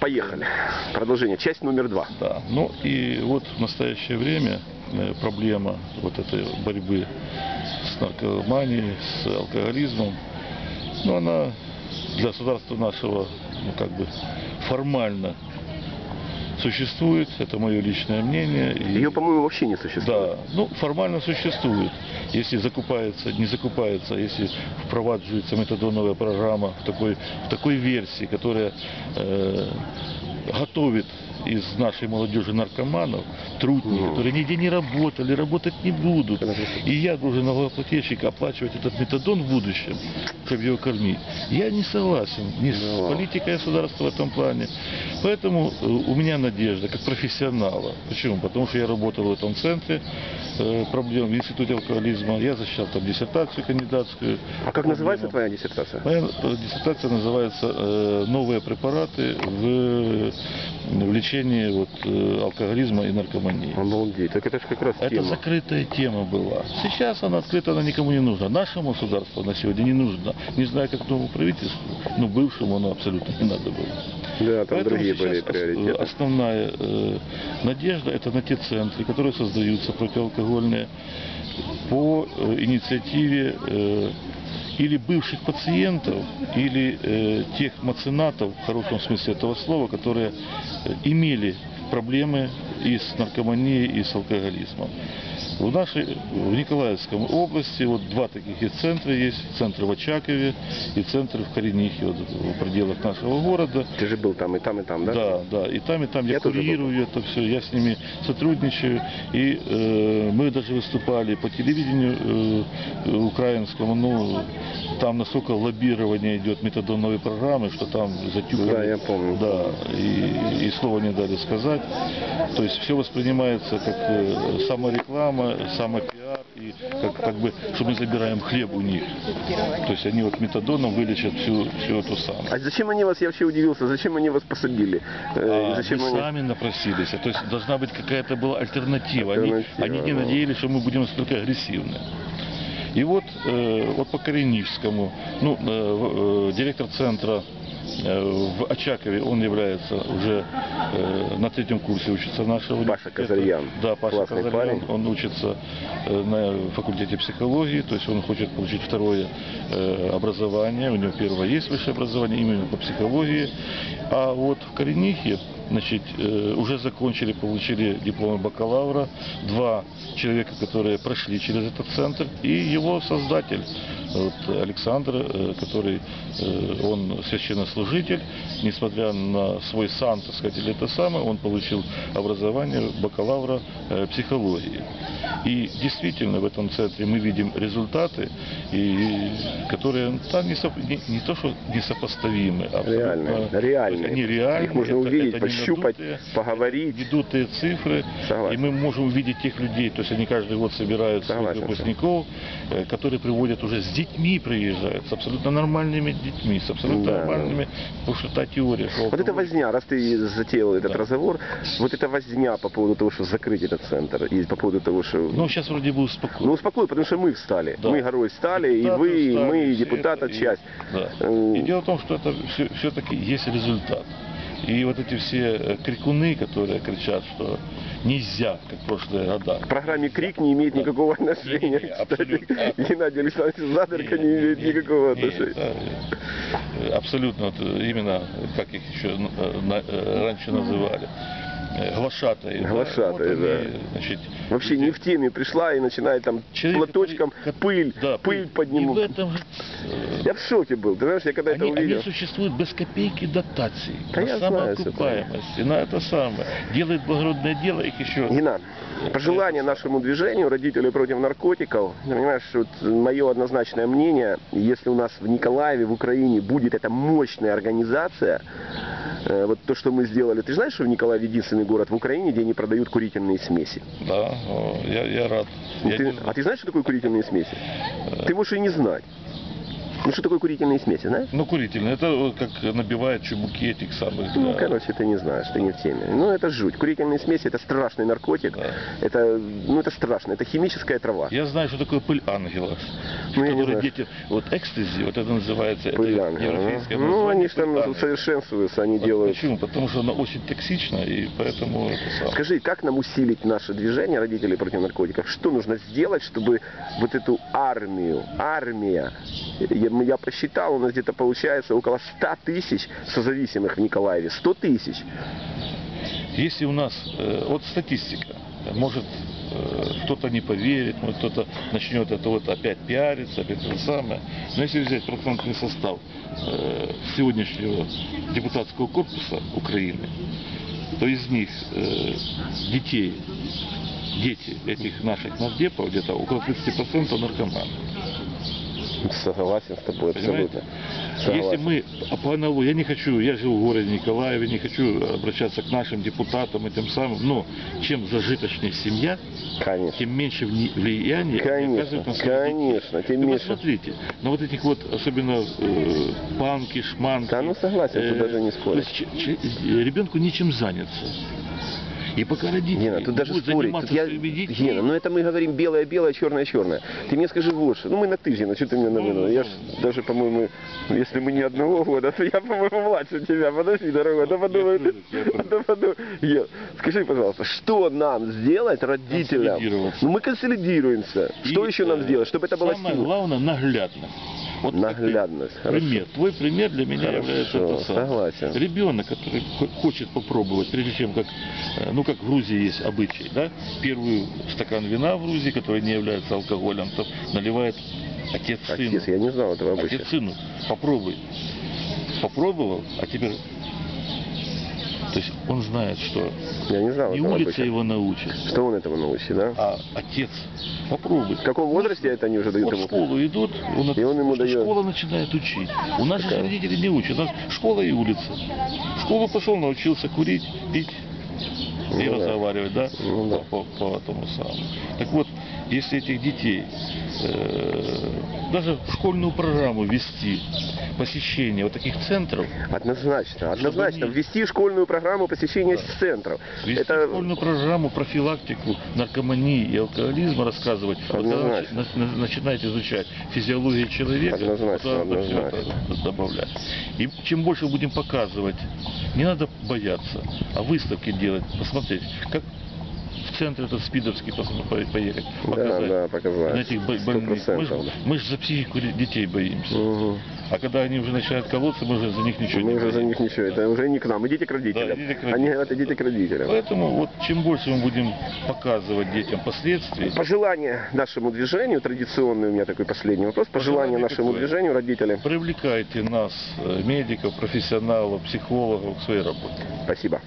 Поехали. Продолжение. Часть номер два. Да. Ну и вот в настоящее время э, проблема вот этой борьбы с наркоманией, с алкоголизмом, ну, она для государства нашего, ну, как бы формально существует, это мое личное мнение. Ее, по-моему, вообще не существует. Да, ну формально существует. Если закупается, не закупается, если впровадживается метадоновая программа в такой, в такой версии, которая э, готовит из нашей молодежи наркоманов, трудников, которые нигде не работали, работать не будут. И я должен налогоплательщик оплачивать этот метадон в будущем, чтобы его кормить. Я не согласен ни с Да. политикой государства в этом плане. Поэтому э, у меня надежда, как профессионала. Почему? Потому что я работал в этом центре э, проблем в институте алкоголизма. Я защищал там диссертацию кандидатскую. А как называется твоя диссертация? Моя э, диссертация называется «Новые препараты в, в лечении вот, э, алкоголизма и наркомании». Обалдеть. Так это же как раз Это тема. закрытая тема была. Сейчас она открыта, она никому не нужна. Нашему государству на сегодня не нужна. Не знаю, как новому правительству, но бывшему оно абсолютно не надо было. Да, там Поэтому другие были приоритеты. Основная э, надежда это на те центры, которые создаются противоалкогольные по э, инициативе э, или бывших пациентов, или э, тех меценатов, в хорошем смысле этого слова, которые э, имели проблемы и с наркоманией, и с алкоголизмом. В нашей, в Николаевском области вот два таких и центра есть, центр в Очакове и центр в Коренихе, вот, в пределах нашего города. Ты же был там и там, и там, да? Да, да, и там, и там я, Я курирую это все, я с ними сотрудничаю, и э, мы даже выступали по телевидению э, украинскому, ну, там настолько лоббирование идет метадоновой программы, что там затюкали. Да, я помню. Да, и, и слова не дали сказать. То есть все воспринимается как э, самореклама, самопиар, и как, как бы, что мы забираем хлеб у них. То есть они вот метадоном вылечат всю, всю эту самую. А зачем они вас, я вообще удивился, зачем они вас посадили? Э, А, зачем мы они... сами напросились. То есть должна быть какая-то была альтернатива. Они, Альтернатива, они не да. надеялись, что мы будем настолько агрессивны. И вот, э, вот по Кореническому, ну, э, э, директор центра в Очакове, он является уже э, на третьем курсе учится нашего Паша. Казарьян. Да, Паша Классный Казарьян. парень. Он учится э, на факультете психологии, то есть он хочет получить второе э, образование. У него первое есть высшее образование именно по психологии. А вот в Коренихе значит, э, уже закончили, получили дипломы бакалавра. Два человека, которые прошли через этот центр. И его создатель, вот, Александр, э, который, э, он священнослужитель, несмотря на свой сан, так сказать, или это самое, он получил образование бакалавра э, психологии. И действительно в этом центре мы видим результаты, и, которые там не, соп- не- не то, что несопоставимы, а Реальные, реальные. Они реальные. Их можно это- увидеть, это пощупать, надутые, поговорить. Ведутые цифры, Согласен. и мы можем увидеть тех людей, то есть они каждый год собирают своих выпускников, которые приводят уже с детьми приезжают, с абсолютно нормальными детьми, с абсолютно Да. нормальными, потому что та теория. что Вот эта алкоголь- возня, раз ты затеял этот Да. разговор, вот эта возня по поводу того, что закрыть этот центр, и по поводу того, что... Ну, сейчас вроде бы успокоились. Ну, успокой, потому что мы встали. Да. Мы горой встали, и Депутаты вы, и встали, мы, и все депутата это, и- часть. да. И дело в том, что это все-таки есть результат. И вот эти все э, крикуны, которые кричат, что нельзя, как в прошлые года. К программе «Крик» не имеет никакого отношения. Не-не, Кстати, абсолютно. Геннадий Александрович Задорка не имеет никакого Не, отношения. э, Абсолютно, вот, э, именно, как их еще э, э, раньше называли, э, глашатаи. да. Вот да. они, значит, Вообще не в теме пришла и начинает там человек, платочком который- пыль, да, пыль подниму. И в этом э, Я в шоке был, ты знаешь, я когда это Они, они увидел. существуют без копейки дотаций, Да на самоокупаемость, на это самое. Делает благородное дело, их еще... Гена, пожелание нашему движению, родители против наркотиков. Понимаешь, вот мое однозначное мнение, если у нас в Николаеве, в Украине будет эта мощная организация, э, вот то, что мы сделали. Ты знаешь, что в Николаеве единственный город в Украине, где не продают курительные смеси? Да, о, я, я рад. Ну, Я ты- не- а ты знаешь, что такое курительные смеси? Ты можешь и не знать. Ну что такое курительные смеси, знаешь? Ну, курительные. Это вот как набивает чебуки этих самых. Ну, да. короче, ты не знаешь, ты не в теме. Ну, это жуть. Курительные смеси это страшный наркотик. Да. Это, ну, это страшно. Это химическая трава. Я знаю, что такое пыль ангела. Ну, я не знаю. дети... Вот экстази, вот это называется... Пыль это ангела, Ну, название они же там ангела. совершенствуются, они Вот делают... Почему? Потому что она очень токсична, и поэтому. Скажи, как нам усилить наше движение родителей против наркотиков? Что нужно сделать, чтобы вот эту армию, армия, я, посчитал, у нас где-то получается около 100 тысяч созависимых в Николаеве. 100 тысяч. Если у нас, э, вот статистика, может э, кто-то не поверит, может кто-то начнет это вот опять пиариться, опять то самое. Но если взять процентный состав э, сегодняшнего депутатского корпуса Украины, то из них детей, дети этих наших нардепов где-то около 30% наркоманы. Согласен с тобой абсолютно. Если мы по аналогии, я не хочу, я живу в городе Николаеве, не хочу обращаться к нашим депутатам и тем самым, но чем зажиточнее семья, Конечно. тем меньше влияния Конечно, на конечно, тем меньше. посмотрите, на вот этих вот, особенно э, панки, шманки. Да, ну, согласен, тут даже не спорю. То есть ребенку нечем заняться. И пока родители Гена, тут даже спорить. Тут я... детьми, Гена, ну это мы говорим белое-белое, черное-черное. Ты мне скажи вот что. Ну мы на ты, Гена, что ты мне навинул? Я ж даже, по-моему, если мы не одного года, то я, по-моему, младше тебя. Подожди, дорогой, да подумай. Да подумай. Скажи, пожалуйста, что нам сделать родителям? Ну мы консолидируемся. Что еще нам э, сделать, чтобы это было Самое сильно? главное, наглядность. Вот Наглядность, Пример. Твой пример для меня Хорошо, является это самое. согласен. Ребенок, который хо- хочет попробовать, прежде чем, как, э, ну, как в Грузии есть обычай, да, первый стакан вина в Грузии, который не является алкоголем, то наливает отец сыну. Отец, я не знал этого обычая. Отец сыну, попробуй. Попробовал, а теперь... То есть он знает, что Я не знал не этого улица обычая. его научит, Что он этому научит, да? а отец. Попробуй. В каком возрасте это они уже дают Вот в ему? школу идут, он, И он ему дает. школа начинает учить. У нас же родители не учат, у нас школа и улица. В школу пошел, научился курить, пить и Ну да. разговаривать, да, Ну да. по, по, по тому самому. Так вот, если этих детей э, даже в школьную программу ввести посещение вот таких центров, Однозначно, однозначно. они- Ввести школьную программу посещения центров. ввести Это школьную программу профилактику наркомании и алкоголизма рассказывать, вот когда Однозначно. на- на- начинаете изучать физиологию человека, Однозначно, вот однозначно. добавлять. И чем больше будем показывать, не надо бояться, а выставки делать, посмотреть, как в центр этот спидовский поехать, Да, показать. да, показать. На этих больных. Мы же, да. мы же за психику детей боимся. Мгм. А когда они уже начинают колоться, мы уже за них ничего Мы не уже за них ничего, это уже не к нам, идите к родителям. Да, идите к Они родителям. говорят, идите к родителям. Поэтому вот чем больше мы будем показывать детям последствий, Пожелание нашему движению, традиционный у меня такой последний вопрос, пожелание Пожелание нашему какое? движению, родителям. привлекайте нас, э, медиков, профессионалов, психологов к своей работе. Спасибо.